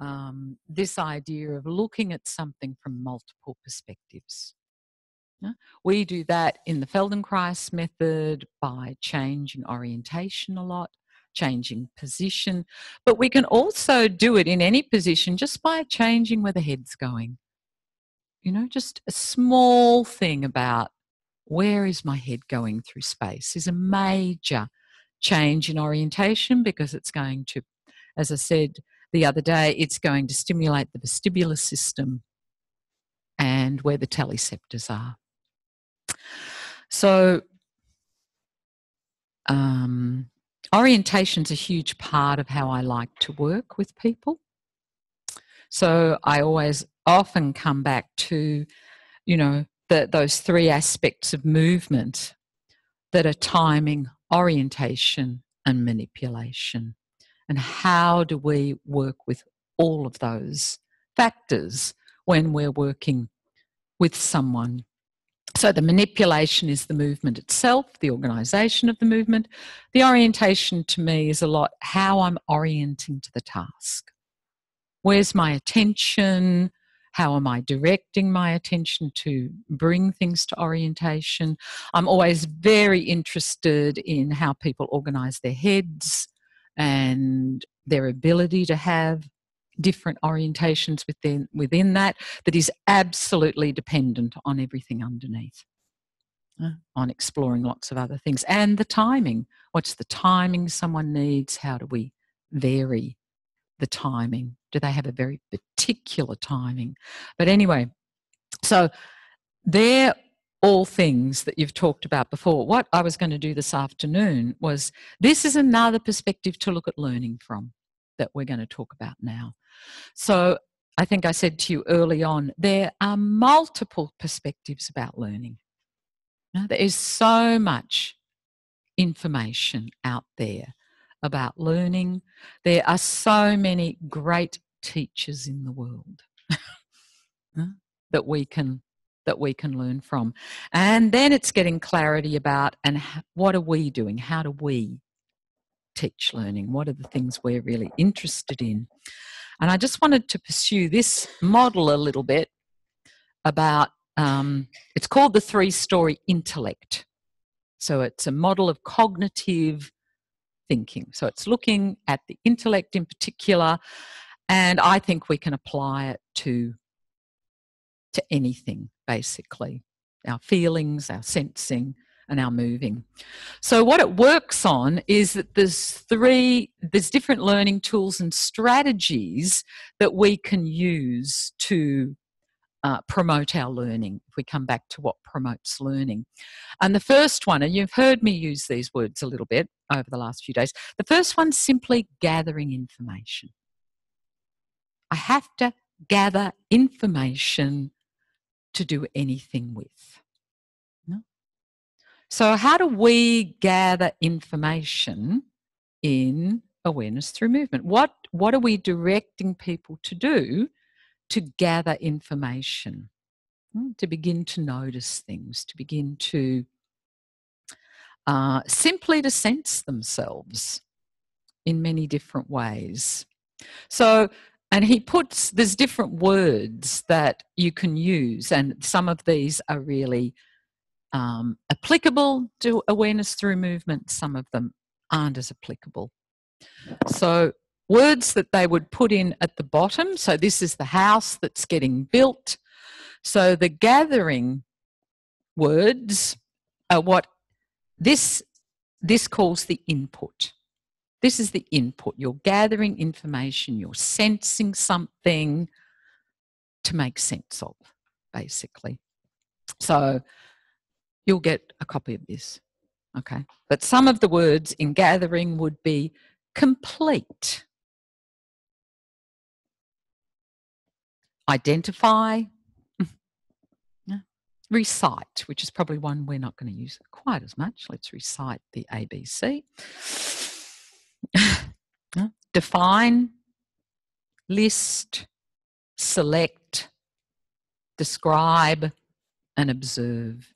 um, this idea of looking at something from multiple perspectives. Yeah? We do that in the Feldenkrais method by changing orientation a lot, changing position, but we can also do it in any position just by changing where the head's going. You know, just a small thing about where is my head going through space is a major change in orientation because it's going to, as I said the other day, it's going to stimulate the vestibular system and where the teleceptors are. So, um, orientation's a huge part of how I like to work with people. So I always often come back to, you know, the, those three aspects of movement that are timing, orientation, and manipulation. And how do we work with all of those factors when we're working with someone? So, the manipulation is the movement itself, the organization of the movement. The orientation to me is a lot how I'm orienting to the task. Where's my attention? How am I directing my attention to bring things to orientation? I'm always very interested in how people organize their heads and their ability to have different orientations within within that that is absolutely dependent on everything underneath uh, on exploring lots of other things and the timing what's the timing someone needs how do we vary the timing? Do they have a very particular timing? But anyway, so they're all things that you've talked about before. What I was going to do this afternoon was this is another perspective to look at learning from that we're going to talk about now. So I think I said to you early on, there are multiple perspectives about learning. Now, there is so much information out there about learning. There are so many great teachers in the world that we can that we can learn from. And then it's getting clarity about and what are we doing? How do we teach learning? What are the things we're really interested in? And I just wanted to pursue this model a little bit about um, it's called the three story intellect. So it's a model of cognitive thinking. So it's looking at the intellect in particular, and I think we can apply it to to anything basically our feelings, our sensing, and our moving. So what it works on is that there's three there's different learning tools and strategies that we can use to uh, promote our learning, if we come back to what promotes learning. And the first one, and you've heard me use these words a little bit over the last few days, the first one's simply gathering information. I have to gather information to do anything with. No? So, how do we gather information in awareness through movement? What, what are we directing people to do to gather information, hmm, to begin to notice things, to begin to uh, simply to sense themselves in many different ways. So, and he puts, there's different words that you can use, and some of these are really um, applicable to awareness through movement, some of them aren't as applicable. So, words that they would put in at the bottom. So this is the house that's getting built. So the gathering words are what this this calls the input. This is the input. You're gathering information, you're sensing something to make sense of, basically. So you'll get a copy of this. Okay. But some of the words in gathering would be complete identify, recite, which is probably one we're not going to use quite as much. Let's recite the ABC. Define, list, select, describe, and observe.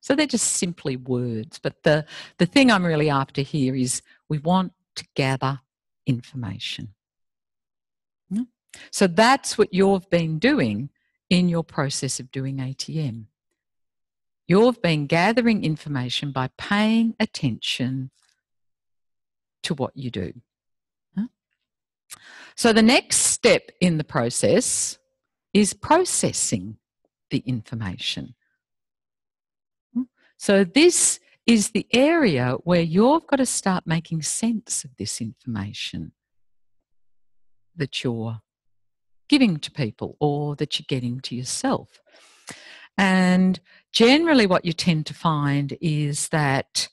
So they're just simply words. But the, the thing I'm really after here is we want to gather information. Hmm? So that's what you've been doing in your process of doing ATM. You've been gathering information by paying attention to what you do. So the next step in the process is processing the information. Hmm? So this is the area where you've got to start making sense of this information that you're giving to people or that you're getting to yourself. And generally, what you tend to find is that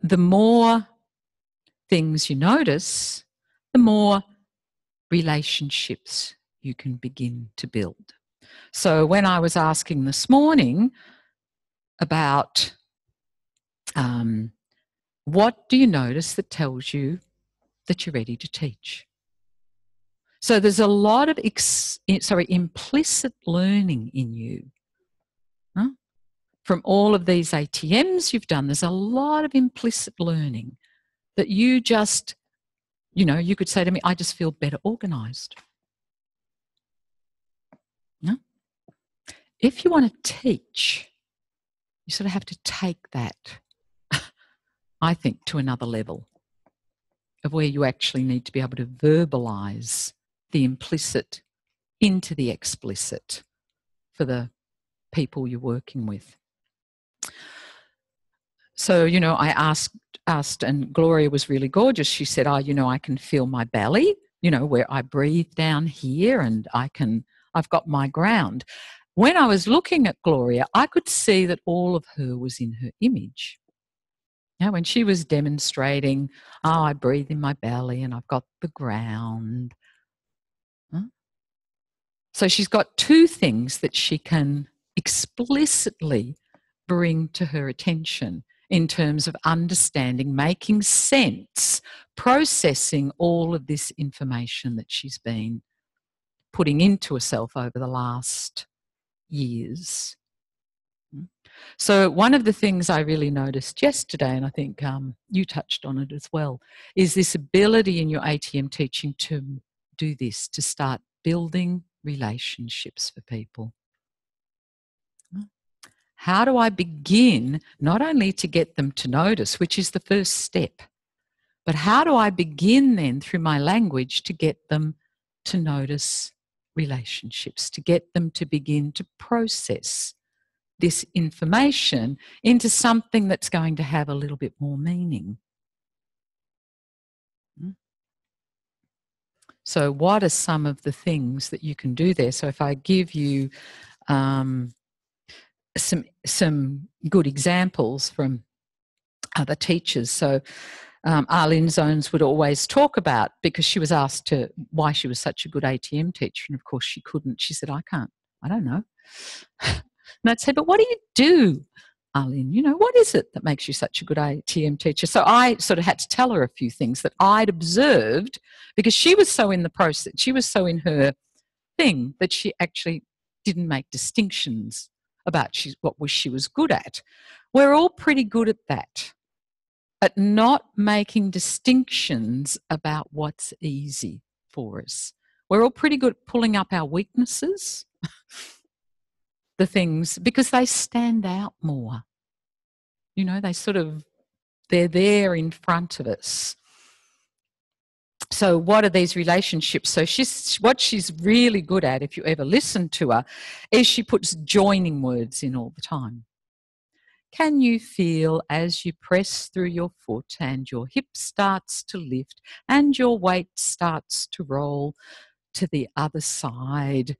the more things you notice, the more relationships you can begin to build. So, when I was asking this morning about um, what do you notice that tells you that you're ready to teach? So there's a lot of ex- sorry implicit learning in you. From all of these ATMs you've done, there's a lot of implicit learning that you just, you know, you could say to me, I just feel better organized. No? If you want to teach, you sort of have to take that, I think, to another level of where you actually need to be able to verbalize the implicit into the explicit for the people you're working with. So, you know, I asked asked and Gloria was really gorgeous. She said, "Oh, you know, I can feel my belly, you know, where I breathe down here and I can I've got my ground." When I was looking at Gloria, I could see that all of her was in her image. Now, when she was demonstrating, oh, I breathe in my belly and I've got the ground so she's got two things that she can explicitly bring to her attention in terms of understanding, making sense, processing all of this information that she's been putting into herself over the last years. So, one of the things I really noticed yesterday, and I think um, you touched on it as well, is this ability in your ATM teaching to do this, to start building relationships for people. How do I begin not only to get them to notice, which is the first step, but how do I begin then through my language to get them to notice relationships, to get them to begin to process this information into something that's going to have a little bit more meaning? So, what are some of the things that you can do there? So, if I give you um, some some good examples from other teachers, so um, Arlyn Zones would always talk about because she was asked to why she was such a good ATM teacher, and of course she couldn't. She said, "I can't. I don't know." and I'd say, "But what do you do?" Arlyn, you know, what is it that makes you such a good ATM teacher? So I sort of had to tell her a few things that I'd observed because she was so in the process, she was so in her thing that she actually didn't make distinctions about she, what was she was good at. We're all pretty good at that, at not making distinctions about what's easy for us. We're all pretty good at pulling up our weaknesses the things because they stand out more. You know, they sort of, they're there in front of us. So, what are these relationships? So, she's what she's really good at, if you ever listen to her, is she puts joining words in all the time. Can you feel as you press through your foot and your hip starts to lift and your weight starts to roll to the other side?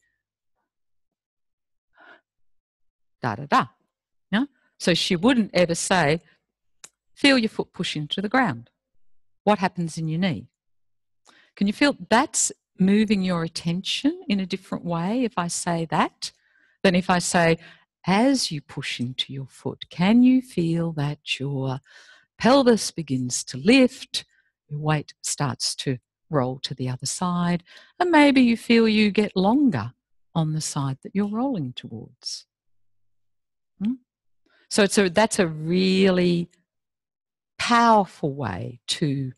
da da da. Yeah? So she wouldn't ever say, feel your foot push into the ground. What happens in your knee? Can you feel that's moving your attention in a different way if I say that than if I say, as you push into your foot, can you feel that your pelvis begins to lift, your weight starts to roll to the other side, and maybe you feel you get longer on the side that you're rolling towards? Hmm? So it's a, that's a really powerful way to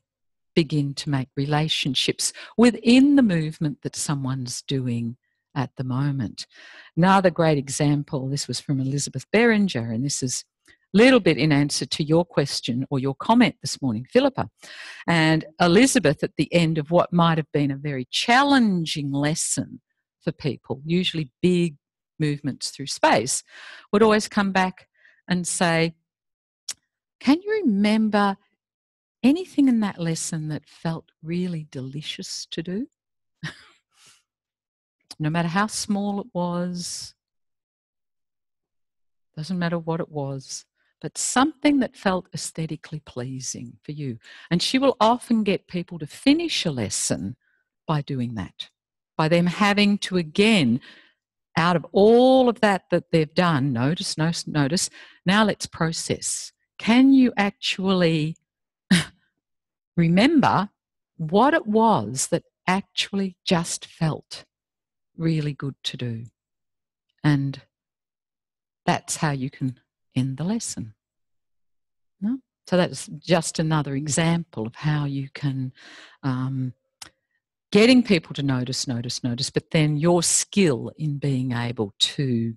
begin to make relationships within the movement that someone's doing at the moment. Another great example, this was from Elizabeth Beringer, and this is a little bit in answer to your question or your comment this morning, Philippa. And Elizabeth, at the end of what might have been a very challenging lesson for people, usually big movements through space, would always come back and say, Can you remember anything in that lesson that felt really delicious to do? no matter how small it was, doesn't matter what it was, but something that felt aesthetically pleasing for you. And she will often get people to finish a lesson by doing that, by them having to again, out of all of that that they've done, notice, notice, notice, now let's process. Can you actually remember what it was that actually just felt really good to do? And that's how you can end the lesson. No? So that's just another example of how you can um, getting people to notice, notice, notice, but then your skill in being able to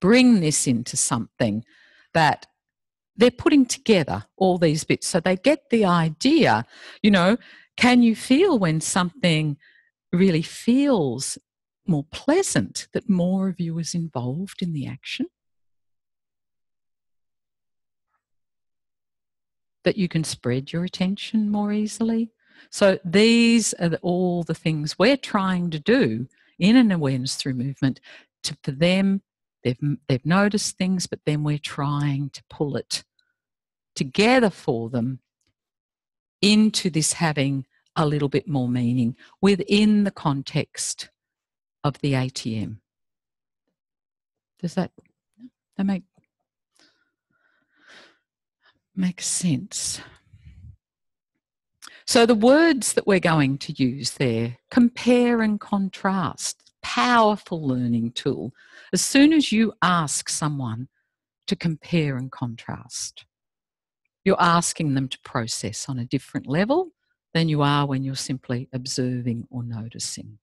bring this into something that they're putting together all these bits. So they get the idea you know can you feel when something really feels more pleasant that more of you is involved in the action? That you can spread your attention more easily? So these are all the things we're trying to do in an awareness through movement to for them they've they've noticed things but then we're trying to pull it together for them into this having a little bit more meaning within the context of the ATM. Does that, that make, make sense? So the words that we're going to use there, compare and contrast, powerful learning tool. As soon as you ask someone to compare and contrast, you're asking them to process on a different level than you are when you're simply observing or noticing.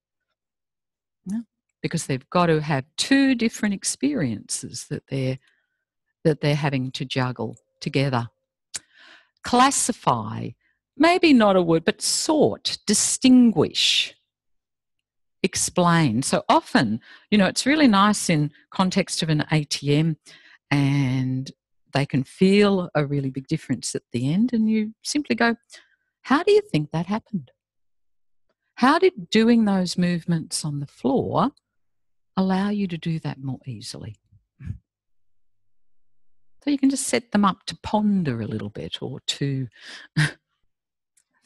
Yeah? Because they've got to have two different experiences that they're that they're having to juggle together. Classify, maybe not a word, but sort, distinguish, explain. So often, you know, it's really nice in context of an ATM and they can feel a really big difference at the end. And you simply go, How do you think that happened? How did doing those movements on the floor allow you to do that more easily? So you can just set them up to ponder a little bit or to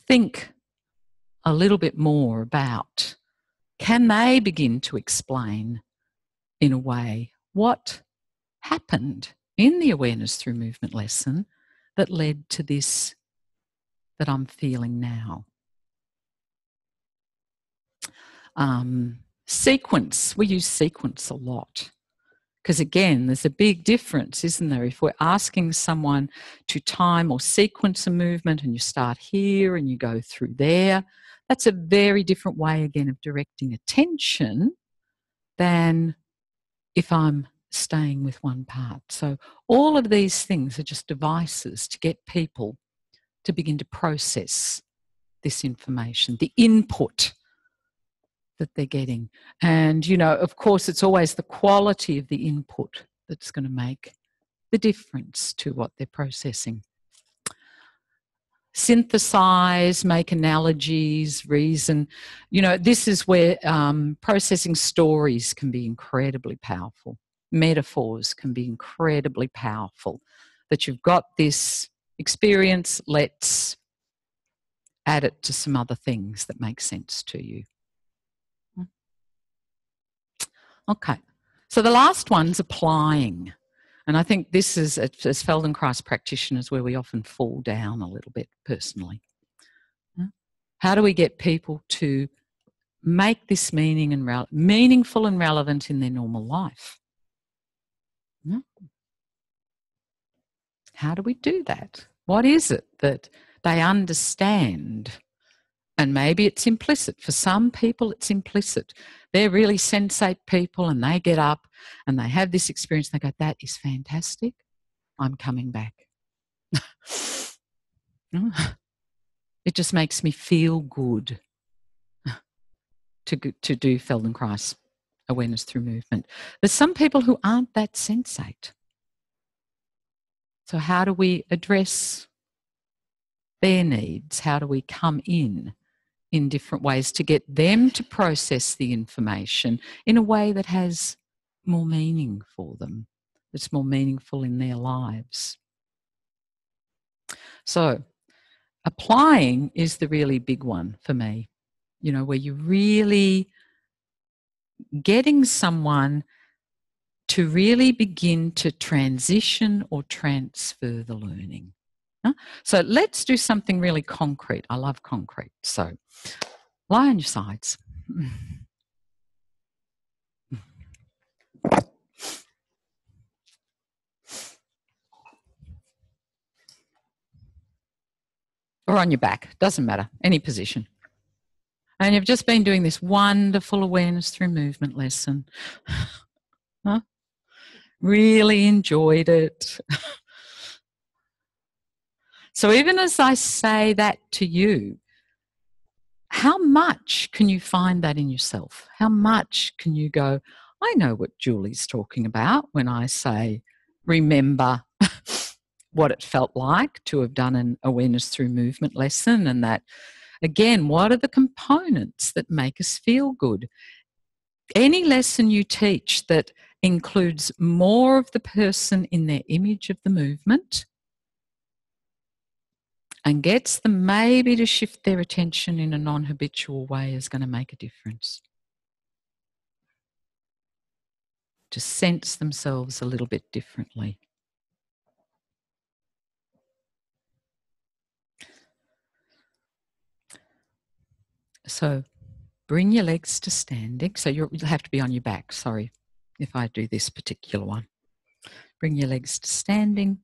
think a little bit more about can they begin to explain in a way what happened in the awareness through movement lesson that led to this that I'm feeling now. Um, sequence, we use sequence a lot. Because again, there's a big difference, isn't there? If we're asking someone to time or sequence a movement and you start here and you go through there, that's a very different way, again, of directing attention than if I'm staying with one part. So, all of these things are just devices to get people to begin to process this information, the input that they're getting. And, you know, of course, it's always the quality of the input that's going to make the difference to what they're processing. Synthesize, make analogies, reason. You know, this is where um, processing stories can be incredibly powerful metaphors can be incredibly powerful. That you've got this experience, let's add it to some other things that make sense to you. Hmm. Okay, so the last one's applying. And I think this is, as Feldenkrais practitioners, where we often fall down a little bit personally. Hmm. How do we get people to make this meaning and re- meaningful and relevant in their normal life? How do we do that? What is it that they understand. And maybe it's implicit. For some people, it's implicit. They're really sensate people and they get up and they have this experience. They go, That is fantastic. I'm coming back. it just makes me feel good to, to do Feldenkrais awareness through movement. There's some people who aren't that sensate. So, how do we address their needs? How do we come in in different ways to get them to process the information in a way that has more meaning for them, that's more meaningful in their lives? So, applying is the really big one for me, you know, where you're really getting someone to really begin to transition or transfer the learning. So let's do something really concrete. I love concrete. So lie on your sides. Or on your back, doesn't matter, any position. And you've just been doing this wonderful awareness through movement lesson. huh? Really enjoyed it. so, even as I say that to you, how much can you find that in yourself? How much can you go, I know what Julie's talking about when I say, remember what it felt like to have done an awareness through movement lesson and that Again, what are the components that make us feel good? Any lesson you teach that includes more of the person in their image of the movement and gets them maybe to shift their attention in a non habitual way is going to make a difference. To sense themselves a little bit differently. So bring your legs to standing. So you'll have to be on your back. Sorry if I do this particular one. Bring your legs to standing.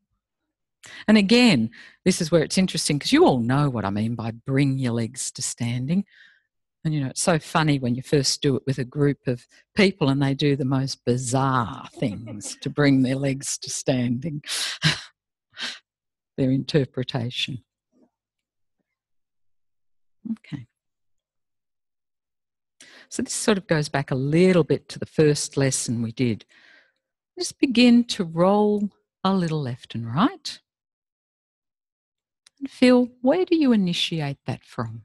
And again, this is where it's interesting because you all know what I mean by bring your legs to standing. And you know, it's so funny when you first do it with a group of people and they do the most bizarre things to bring their legs to standing, their interpretation. Okay. So this sort of goes back a little bit to the first lesson we did. Just begin to roll a little left and right. Feel where do you initiate that from?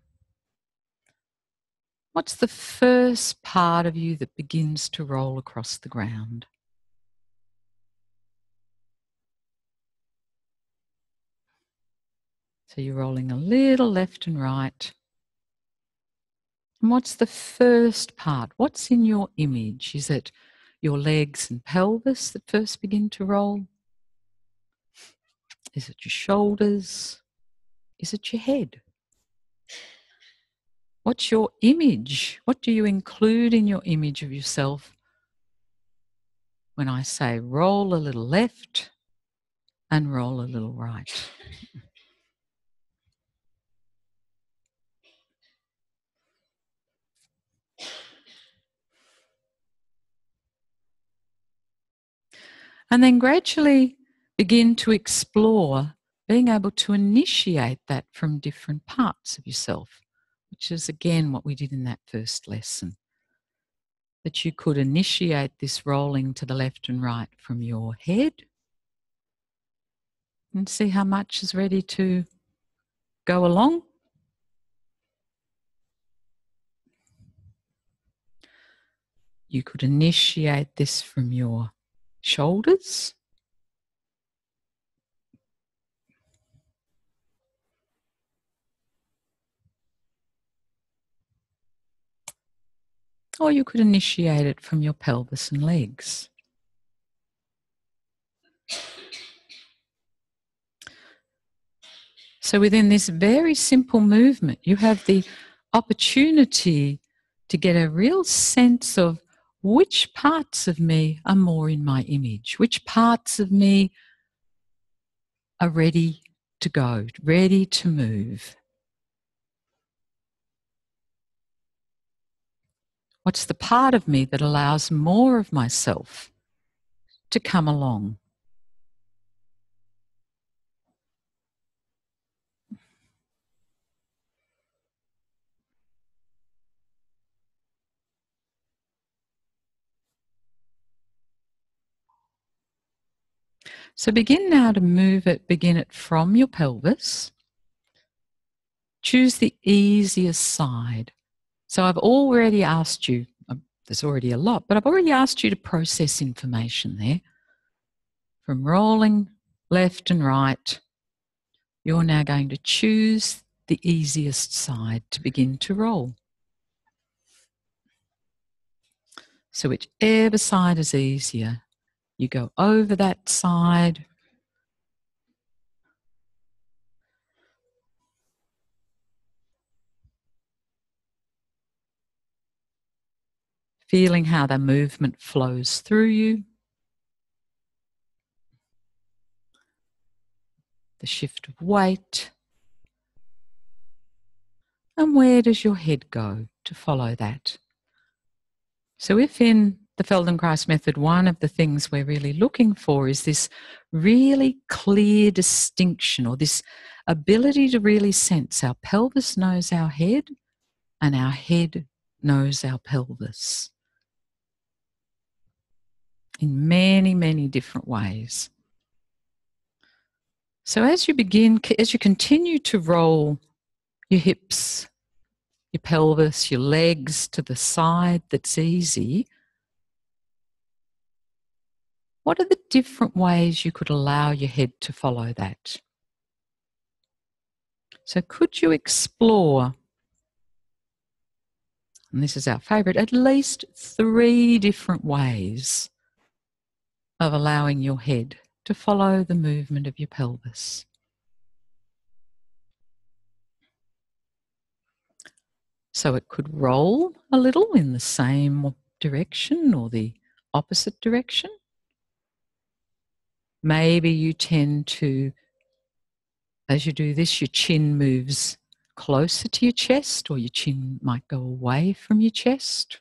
What's the first part of you that begins to roll across the ground? So you're rolling a little left and right. And what's the first part? What's in your image? Is it your legs and pelvis that first begin to roll? Is it your shoulders? Is it your head? What's your image? What do you include in your image of yourself when I say roll a little left and roll a little right? And then gradually begin to explore being able to initiate that from different parts of yourself, which is again what we did in that first lesson. That you could initiate this rolling to the left and right from your head and see how much is ready to go along. You could initiate this from your shoulders. Or you could initiate it from your pelvis and legs. So, within this very simple movement, you have the opportunity to get a real sense of which parts of me are more in my image? Which parts of me are ready to go, ready to move. What's the part of me that allows more of myself to come along? So begin now to move it, begin it from your pelvis. Choose the easiest side. So I've already asked you, um, there's already a lot, but I've already asked you to process information there. From rolling left and right, you're now going to choose the easiest side to begin to roll. So, whichever side is easier, you go over that side. Feeling how the movement flows through you. The shift of weight. And where does your head go to follow that? So, if in the Feldenkrais method, one of the things we're really looking for is this really clear distinction or this ability to really sense our pelvis knows our head and our head knows our pelvis in many, many different ways. So, as you begin, as you continue to roll your hips, your pelvis, your legs to the side that's easy, what are the different ways you could allow your head to follow that? So, could you explore, and this is our favourite, at least three different ways of allowing your head to follow the movement of your pelvis? So, it could roll a little in the same direction or the opposite direction. Maybe you tend to, as you do this, your chin moves closer to your chest, or your chin might go away from your chest.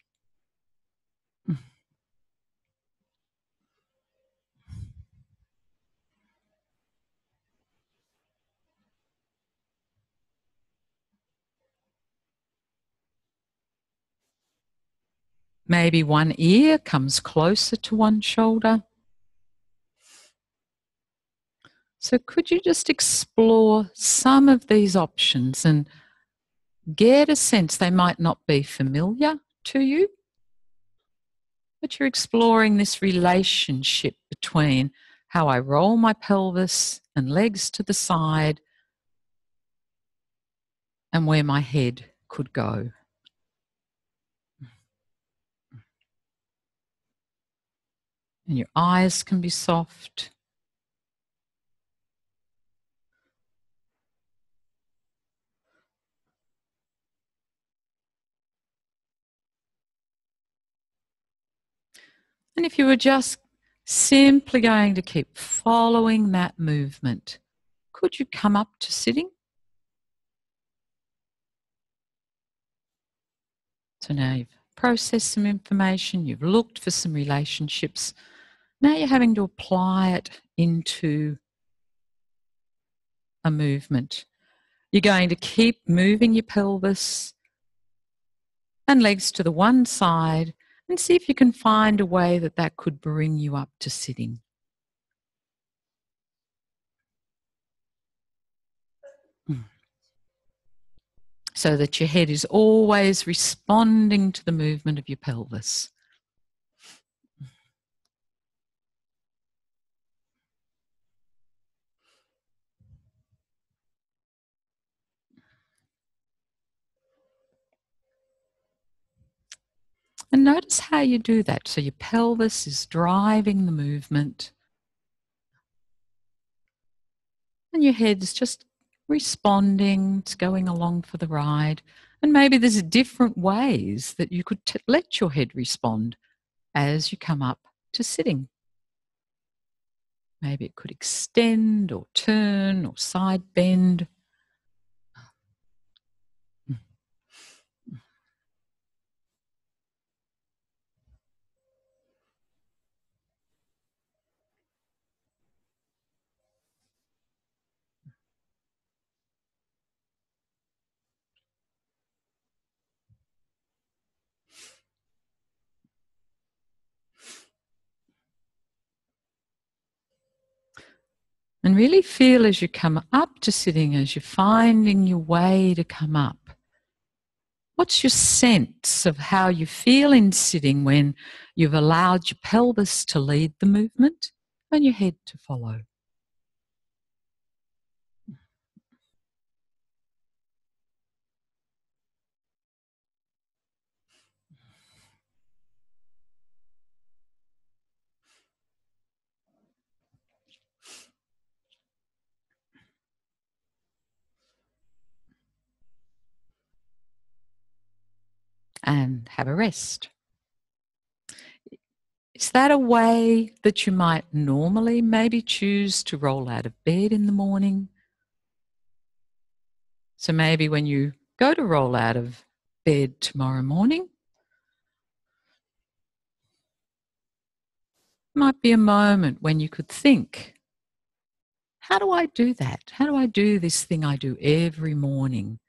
Maybe one ear comes closer to one shoulder. So, could you just explore some of these options and get a sense they might not be familiar to you, but you're exploring this relationship between how I roll my pelvis and legs to the side and where my head could go. And your eyes can be soft. And if you were just simply going to keep following that movement, could you come up to sitting? So now you've processed some information, you've looked for some relationships. Now you're having to apply it into a movement. You're going to keep moving your pelvis and legs to the one side and see if you can find a way that that could bring you up to sitting. Hmm. So that your head is always responding to the movement of your pelvis. And notice how you do that. So your pelvis is driving the movement. And your head's just responding, it's going along for the ride. And maybe there's different ways that you could t- let your head respond as you come up to sitting. Maybe it could extend or turn or side bend. And really feel as you come up to sitting, as you're finding your way to come up. What's your sense of how you feel in sitting when you've allowed your pelvis to lead the movement and your head to follow? And have a rest. Is that a way that you might normally maybe choose to roll out of bed in the morning? So maybe when you go to roll out of bed tomorrow morning, might be a moment when you could think, how do I do that? How do I do this thing I do every morning?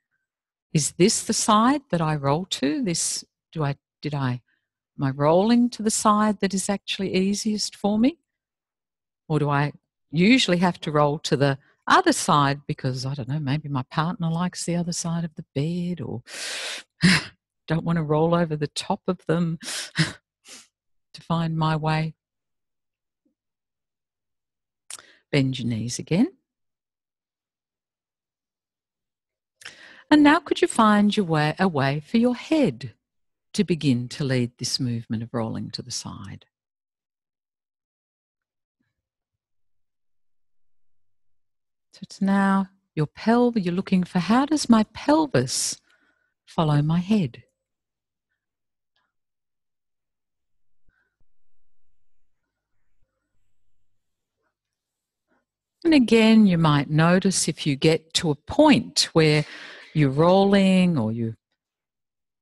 Is this the side that I roll to? This do I did I am I rolling to the side that is actually easiest for me? Or do I usually have to roll to the other side because I don't know, maybe my partner likes the other side of the bed or don't want to roll over the top of them to find my way. Bend your knees again. And now, could you find your way, a way for your head to begin to lead this movement of rolling to the side? So it's now your pelvis, you're looking for how does my pelvis follow my head? And again, you might notice if you get to a point where you're rolling or you're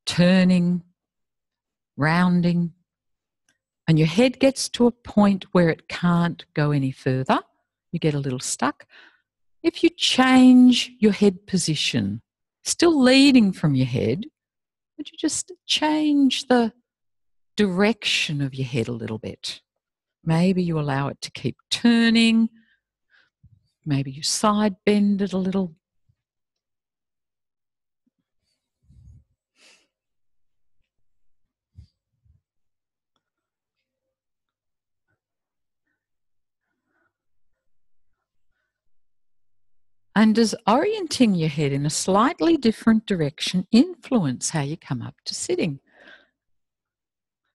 turning, rounding, and your head gets to a point where it can't go any further, you get a little stuck. If you change your head position, still leading from your head, would you just change the direction of your head a little bit? Maybe you allow it to keep turning. Maybe you side bend it a little. And does orienting your head in a slightly different direction influence how you come up to sitting?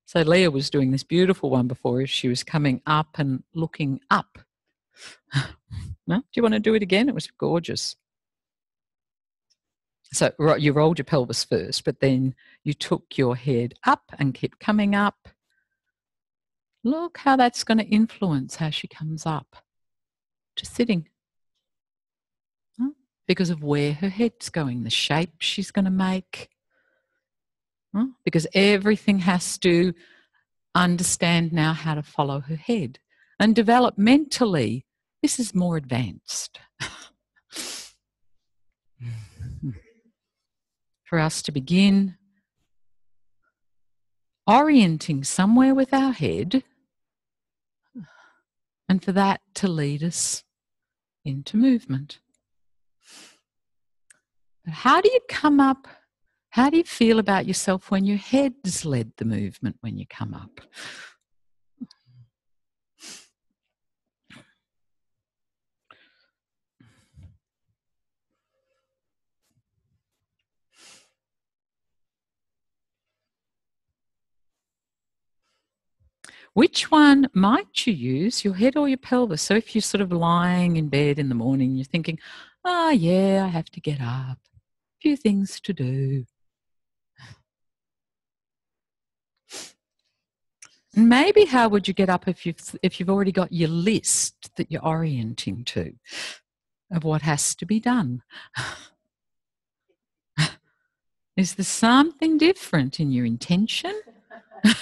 So Leah was doing this beautiful one before. If she was coming up and looking up. no? Do you want to do it again? It was gorgeous. So you rolled your pelvis first, but then you took your head up and kept coming up. Look how that's going to influence how she comes up to sitting because of where her head's going, the shape she's going to make. Because everything has to understand now how to follow her head. And developmentally, this is more advanced. For us to begin orienting somewhere with our head, and for that to lead us into movement. How do you come up? How do you feel about yourself when your head's led the movement when you come up? Which one might you use, your head or your pelvis? So if you're sort of lying in bed in the morning, you're thinking, oh, yeah, I have to get up few things to do. maybe how would you get up if you've if you've already got your list that you're orienting to of what has to be done? Is there something different in your intention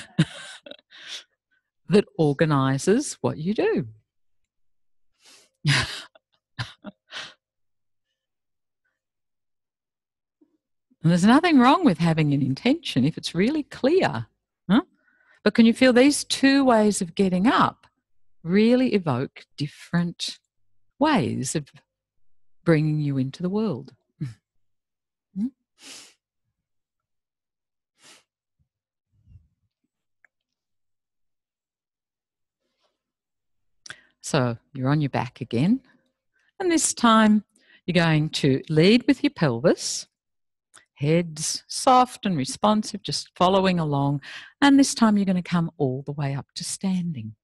that organizes what you do? And there's nothing wrong with having an intention if it's really clear. Huh? But can you feel these two ways of getting up really evoke different ways of bringing you into the world? Hmm? So you're on your back again. And this time you're going to lead with your pelvis heads soft and responsive, just following along. And this time you're going to come all the way up to standing.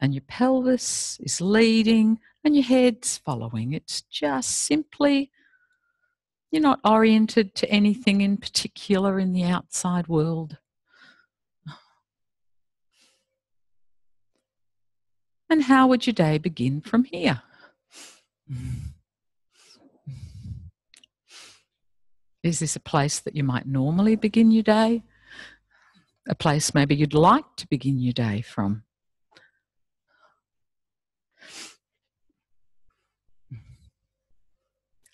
And your pelvis is leading and your head's following. It's just simply, you're not oriented to anything in particular in the outside world. And how would your day begin from here? Is this a place that you might normally begin your day? A place maybe you'd like to begin your day from?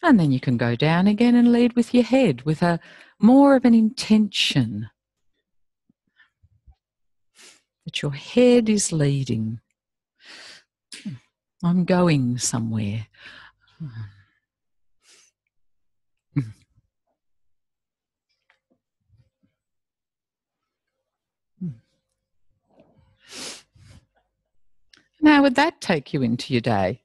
And then you can go down again and lead with your head with a more of an intention that your head is leading. Hmm, I'm going somewhere. Hmm. How would that take you into your day?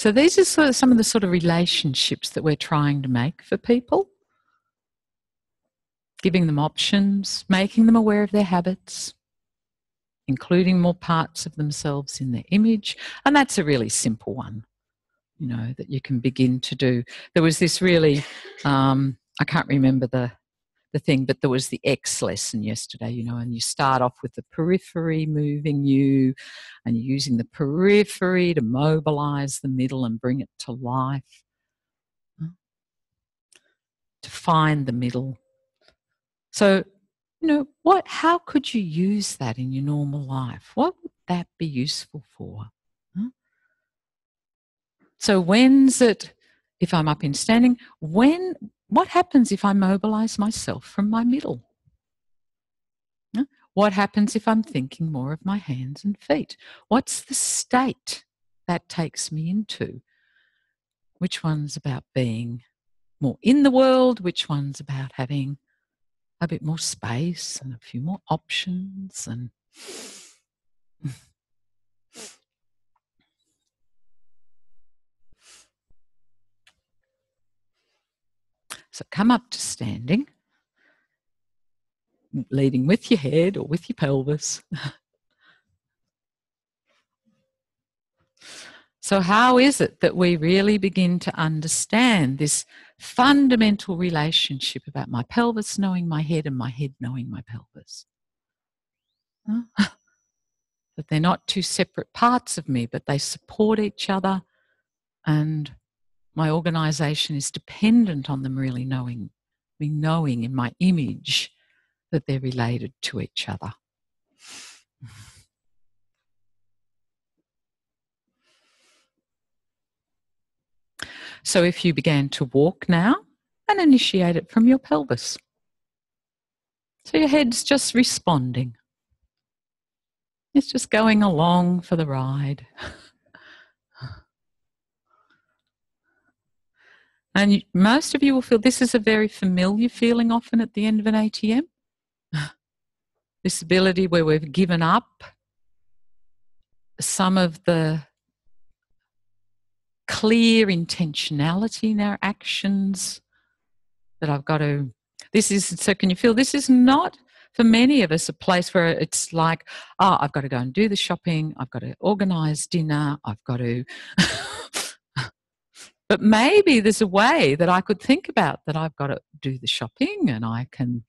So these are sort of some of the sort of relationships that we're trying to make for people. Giving them options, making them aware of their habits, including more parts of themselves in their image. And that's a really simple one, you know, that you can begin to do. There was this really, um, I can't remember the the thing, but there was the X lesson yesterday, you know, and you start off with the periphery moving you, and you're using the periphery to mobilize the middle and bring it to life, to find the middle. So, you know, what, how could you use that in your normal life? What would that be useful for? So, when's it, if I'm up in standing, when what happens if I mobilize myself from my middle? What happens if I'm thinking more of my hands and feet? What's the state that takes me into? Which one's about being more in the world? Which one's about having a bit more space and a few more options and So come up to standing, leading with your head or with your pelvis. so, how is it that we really begin to understand this fundamental relationship about my pelvis knowing my head and my head knowing my pelvis? that they're not two separate parts of me, but they support each other and my organization is dependent on them really knowing me knowing in my image that they're related to each other. So if you began to walk now and initiate it from your pelvis. So your head's just responding. It's just going along for the ride. And most of you will feel this is a very familiar feeling often at the end of an ATM. this ability where we've given up some of the clear intentionality in our actions that I've got to. This is so. Can you feel this is not for many of us a place where it's like, oh, I've got to go and do the shopping. I've got to organise dinner. I've got to. But maybe there's a way that I could think about that. I've got to do the shopping and I can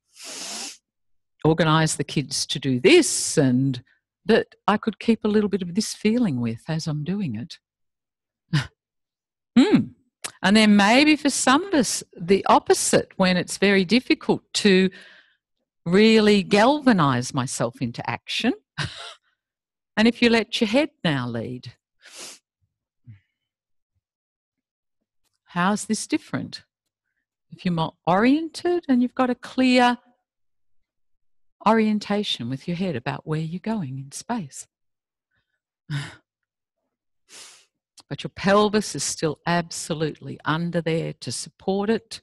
organise the kids to do this and that I could keep a little bit of this feeling with as I'm doing it. mm. And then maybe for some of us, the opposite, when it's very difficult to really galvanize myself into action. and if you let your head now lead, how's this different? If you're more oriented and you've got a clear orientation with your head about where you're going in space. But your pelvis is still absolutely under there to support it,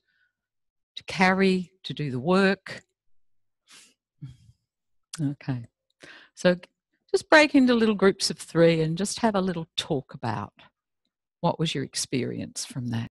to carry, to do the work. Okay. So just break into little groups of three and just have a little talk about what was your experience from that.